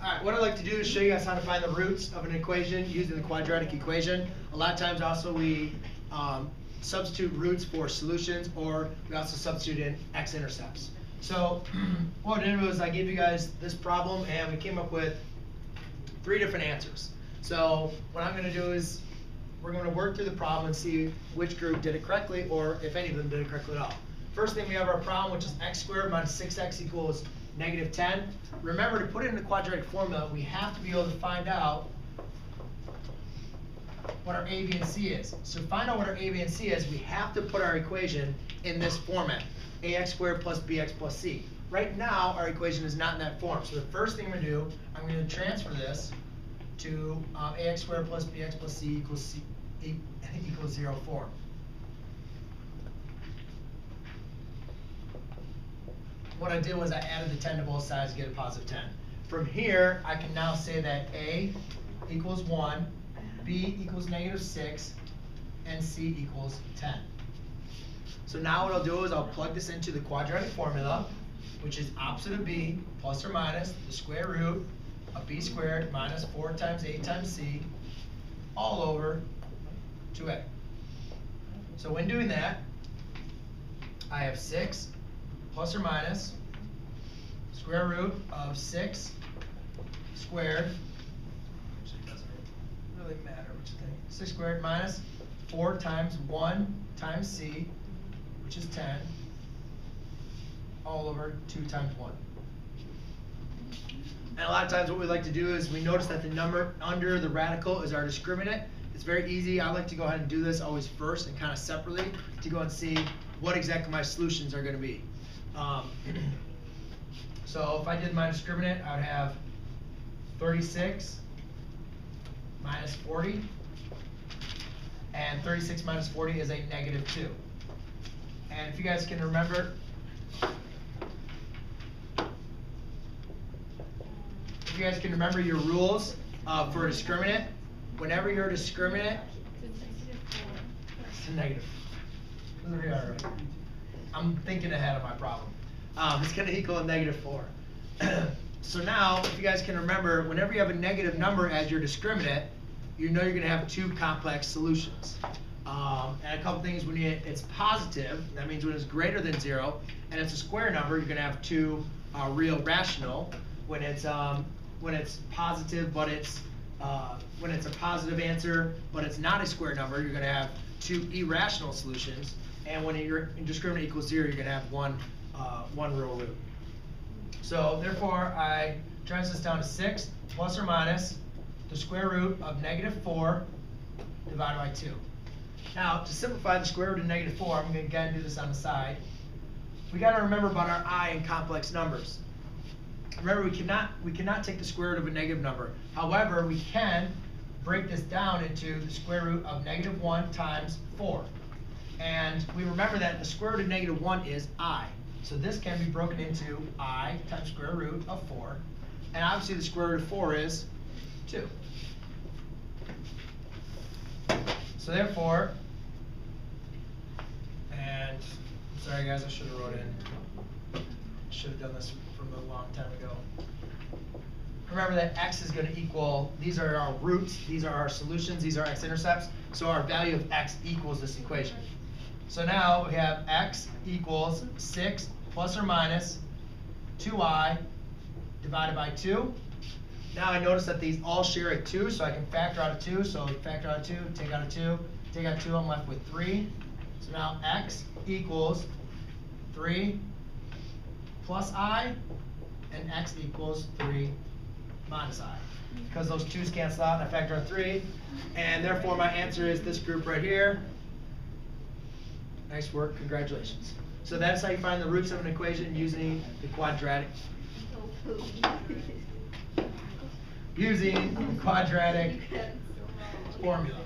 Alright, what I'd like to do is show you guys how to find the roots of an equation using the quadratic equation. A lot of times also we um, substitute roots for solutions or we also substitute in x-intercepts. So what I did was I gave you guys this problem and we came up with three different answers. So what I'm gonna do is we're gonna work through the problem and see which group did it correctly or if any of them did it correctly at all. First thing we have our problem, which is x squared minus six x equals negative ten. Remember, to put it in the quadratic formula, we have to be able to find out what our A, B, and C is. So to find out what our A, B, and C is, we have to put our equation in this format. ax squared plus bx plus c. Right now, our equation is not in that form. So the first thing I'm gonna do, I'm gonna transfer this to um, ax squared plus bx plus c equals c equals zero form. What I did was I added the ten to both sides to get a positive ten. From here, I can now say that a equals one, b equals negative six, and c equals ten. So now what I'll do is I'll plug this into the quadratic formula, which is opposite of b plus or minus the square root of b squared minus four times a times c all over two a. So when doing that, I have six plus or minus square root of six squared, actually it doesn't really matter which thing, six squared minus four times one times c, which is ten, all over two times one. And a lot of times what we like to do is we notice that the number under the radical is our discriminant. It's very easy. I like to go ahead and do this always first and kind of separately to go and see what exactly my solutions are gonna be. Um, so if I did my discriminant, I would have thirty-six minus forty. And thirty-six minus forty is a negative two. And if you guys can remember, if you guys can remember your rules uh, for a discriminant, whenever you're a discriminant, it's a negative. Matter, right? I'm thinking ahead of my problem. Um, it's gonna equal a negative four. so now, if you guys can remember, whenever you have a negative number as your discriminant, you know you're gonna have two complex solutions. Um, and a couple things when you, it's positive, that means when it's greater than zero, and it's a square number, you're gonna have two uh, real rational. When it's um, when it's positive, but it's uh, when it's a positive answer, but it's not a square number, you're gonna have two irrational solutions. And when your discriminant equals zero, you're gonna have one uh, one real root. So therefore, I transfer this down to six plus or minus the square root of negative four divided by two. Now, to simplify the square root of negative four, I'm gonna again do this on the side. We gotta remember about our i in complex numbers. Remember, we cannot, we cannot take the square root of a negative number. However, we can break this down into the square root of negative one times four. And we remember that the square root of negative one is i. So this can be broken into i times square root of four. And obviously the square root of four is two. So therefore, and sorry guys, I should have wrote in. Should have done this from a long time ago. Remember that x is gonna equal, these are our roots, these are our solutions, these are x-intercepts, so our value of x equals this equation. So now we have x equals six plus or minus two i divided by two. Now I notice that these all share a two, so I can factor out a two, so factor out a two, take out a two, take out two, I'm left with three. So now x equals three plus i, and x equals three minus i. Because those twos cancel out, and I factor out three, and therefore my answer is this group right here. Nice work, congratulations. So that's how you find the roots of an equation using the quadratic, using the quadratic formula.